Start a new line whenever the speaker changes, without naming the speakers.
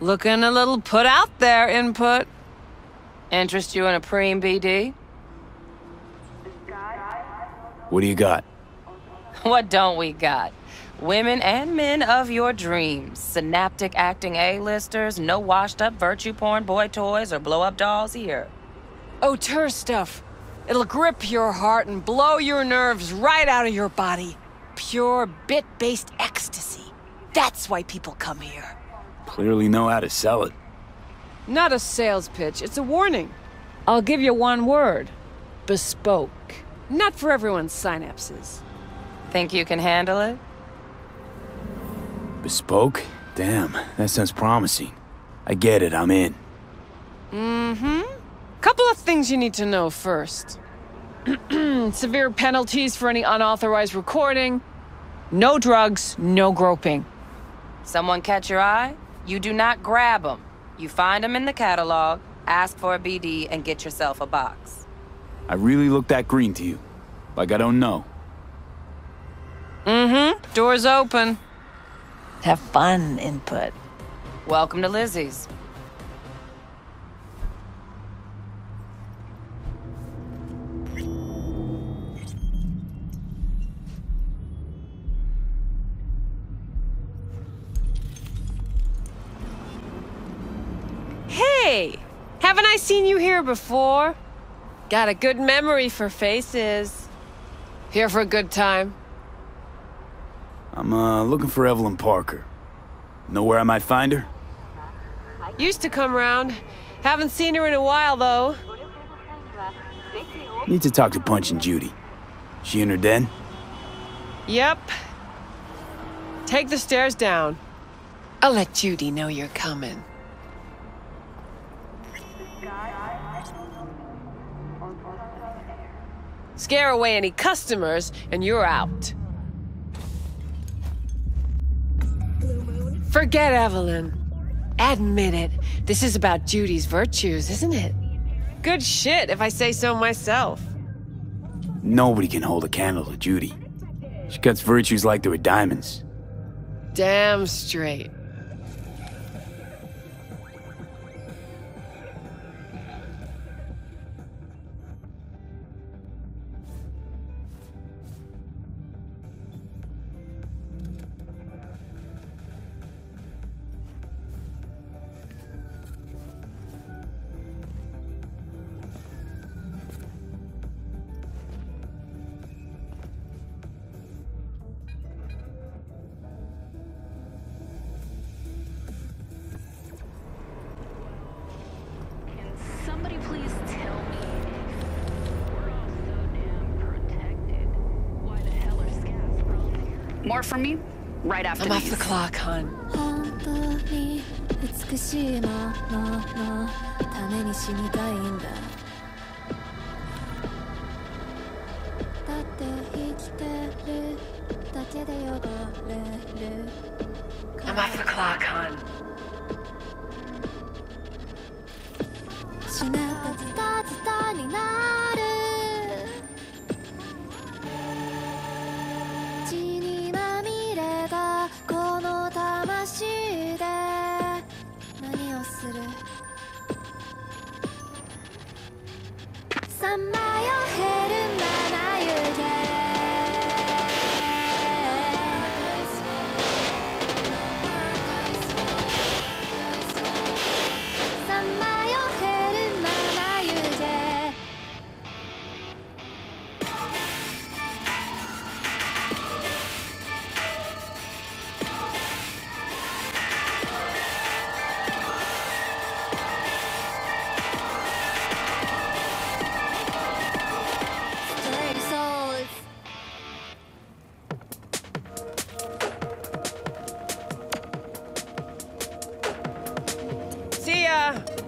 Looking a little put out there, input. Interest you in a preem BD?
What do you got?
What don't we got? Women and men of your dreams. Synaptic acting A-listers, no washed-up virtue porn boy toys or blow-up dolls here.
Oh, Auteur stuff. It'll grip your heart and blow your nerves right out of your body. Pure bit-based ecstasy. That's why people come here.
Clearly know how to sell it.
Not a sales pitch, it's a warning. I'll give you one word. Bespoke. Not for everyone's synapses.
Think you can handle it?
Bespoke? Damn, that sounds promising. I get it, I'm in.
Mm-hmm. Couple of things you need to know first. Severe penalties for any unauthorized recording. No drugs, no groping.
Someone catch your eye? You do not grab them. You find them in the catalog, ask for a BD, and get yourself a box.
I really look that green to you. Like I don't know.
Mm-hmm. Door's open.
Have fun, input.
Welcome to Lizzie's.
Hey! Haven't I seen you here before? Got a good memory for faces. Here for a good time.
I'm, uh, looking for Evelyn Parker. Know where I might find her?
Used to come round. Haven't seen her in a while, though.
Need to talk to Punch and Judy. She in her den?
Yep. Take the stairs down. I'll let Judy know you're coming. Scare away any customers, and you're out. Forget Evelyn. Admit it. This is about Judy's virtues, isn't it? Good shit, if I say so myself.
Nobody can hold a candle to Judy. She cuts virtues like they were diamonds.
Damn straight.
More from me right after
I'm
these.
off the clock, hon. I'm off the clock, hon.
Hola.